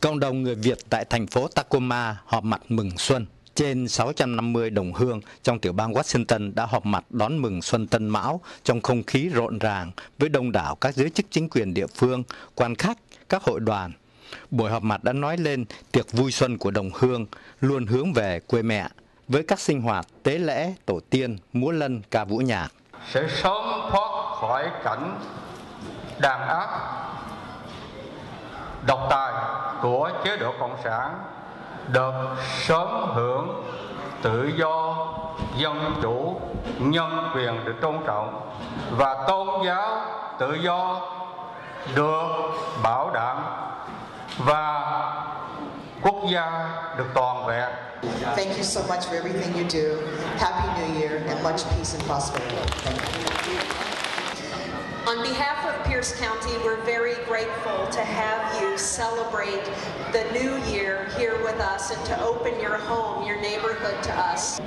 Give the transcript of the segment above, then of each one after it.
Cộng đồng người Việt tại thành phố Tacoma họp mặt mừng xuân. Trên 650 đồng hương trong tiểu bang Washington đã họp mặt đón mừng Xuân Tân Mão trong không khí rộn ràng với đông đảo các giới chức chính quyền địa phương, quan khách, các hội đoàn. Buổi họp mặt đã nói lên tiệc vui xuân của đồng hương luôn hướng về quê mẹ với các sinh hoạt tế lễ, tổ tiên, múa lân, ca vũ nhạc. Sẽ sớm thoát khỏi cảnh đàn áp, độc tài của chế độ Cộng sản được sớm hưởng tự do, dân chủ, nhân quyền được tôn trọng và tôn giáo tự do được bảo đảm và quốc gia được toàn vẹn. Thank you so much for everything you do. Happy New Year and much peace and prosperity. Thank you. On behalf of Pierce County, we're very grateful to have celebrate the new year here with us and to open your home, your neighborhood to us.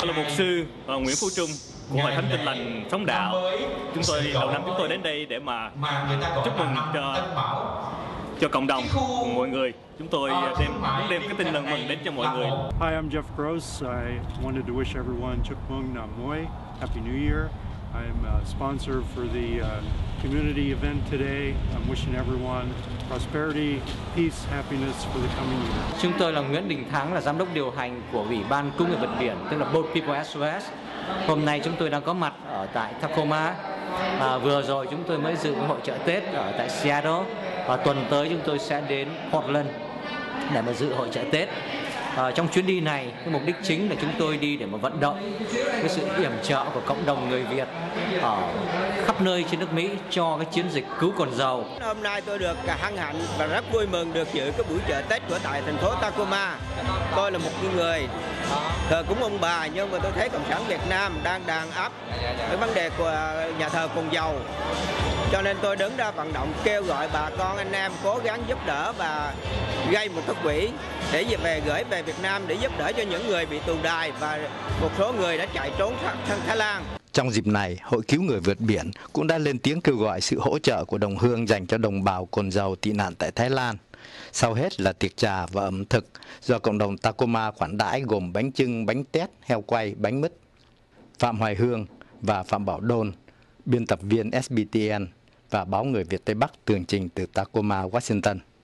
Tôi là mục sư uh, Nguyễn Phú Trung của Hội Thánh Tin Lành Sống Đạo. Chúng tôi đầu năm chúng tôi đến đây để mà chúc mừng cho cho cộng đồng mọi người. Chúng tôi đem muốn đem cái tin mừng mừng đến cho mọi người. Hi, I'm Jeff Gross. I wanted to wish everyone Chúc Mừng Năm Mới, Happy New Year. I'm a sponsor for the uh, community event today. I'm wishing everyone prosperity, peace, happiness for the coming year. Chúng tôi là Nguyễn Đình Thắng là giám đốc điều hành của Ủy ban Cứu người Vật biển, tức là Boat People SOS. Hôm nay chúng tôi đang có mặt ở tại Tacoma. À, vừa rồi chúng tôi mới dự hội trợ Tết ở tại Seattle và tuần tới chúng tôi sẽ đến Portland để mà dự hội trợ Tết. À, trong chuyến đi này, cái mục đích chính là chúng tôi đi để mà vận động cái sự yểm trợ của cộng đồng người Việt ở khắp nơi trên nước Mỹ cho cái chiến dịch cứu còn dầu. Hôm nay tôi được hân hạnh và rất vui mừng được dự cái buổi chợ Tết của tại thành phố Tacoma. Tôi là một người thờ cúng ông bà nhưng mà tôi thấy cộng sản Việt Nam đang đàn áp cái vấn đề của nhà thờ còn giàu cho nên tôi đứng ra vận động kêu gọi bà con anh em cố gắng giúp đỡ và gây một cái quỹ để về gửi về Việt Nam để giúp đỡ cho những người bị tù đài và một số người đã chạy trốn sang Thái Lan. Trong dịp này, Hội cứu người vượt biển cũng đã lên tiếng kêu gọi sự hỗ trợ của đồng hương dành cho đồng bào cồn dầu tị nạn tại Thái Lan. Sau hết là tiệc trà và ẩm thực do cộng đồng Tacoma khoản đãi gồm bánh trưng, bánh tét, heo quay, bánh mứt. Phạm Hoài Hương và Phạm Bảo Đôn, biên tập viên SBTN và báo Người Việt Tây Bắc tường trình từ Tacoma, Washington.